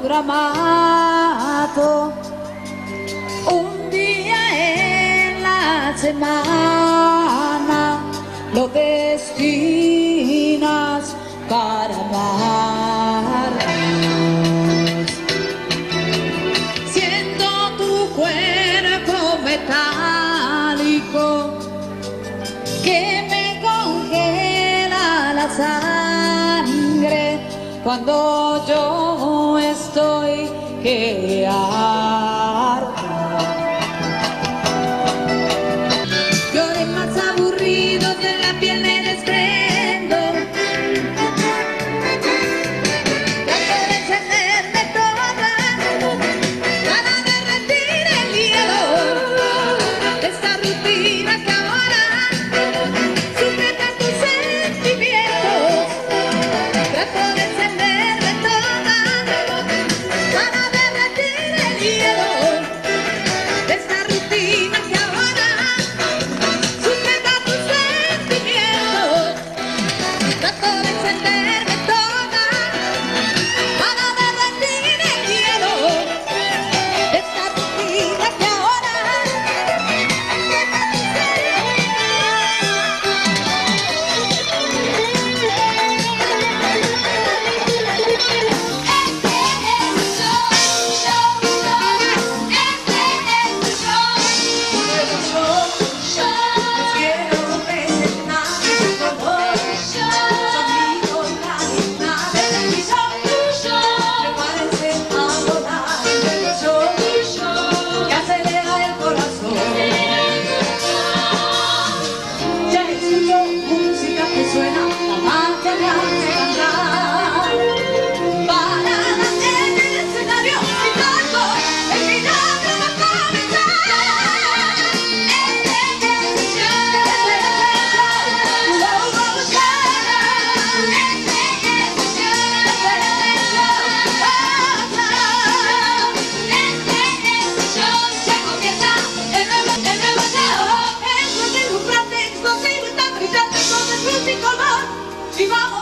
programado un día en la semana, lo destinas para amarnos. Siendo tu cuerpo metálico que me congela la sal cuando yo estoy que hay.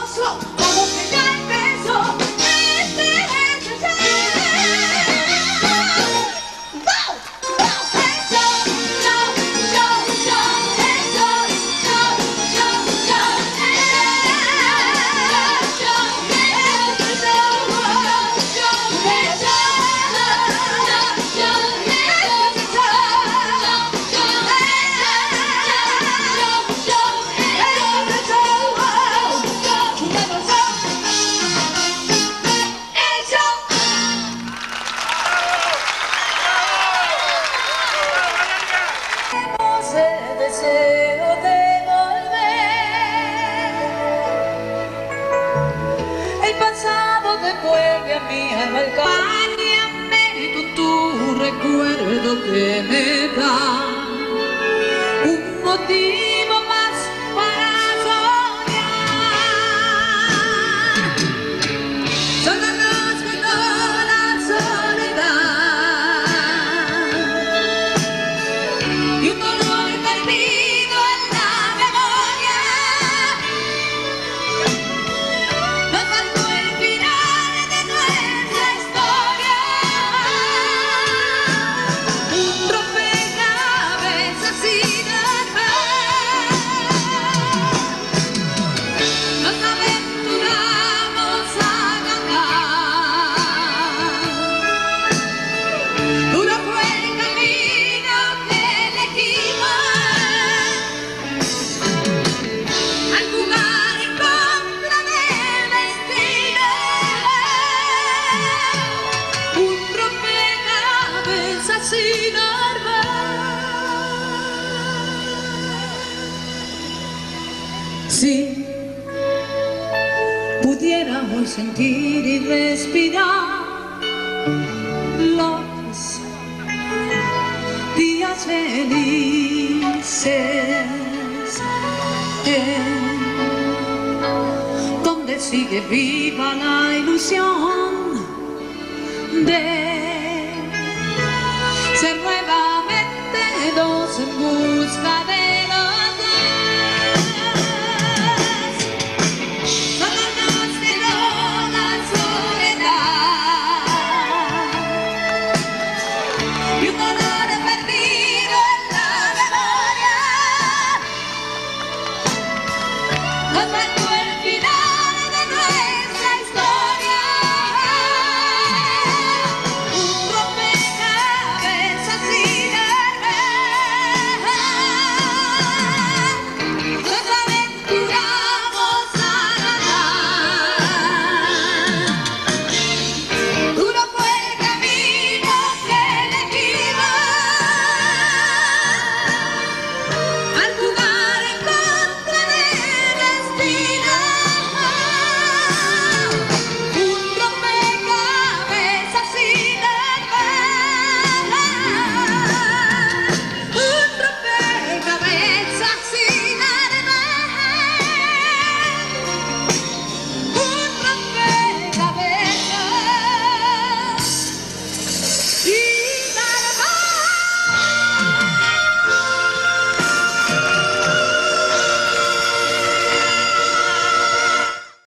slope. happy and welcome. Si pudiéramos sentir y respirar los días felices donde sigue viva la ilusión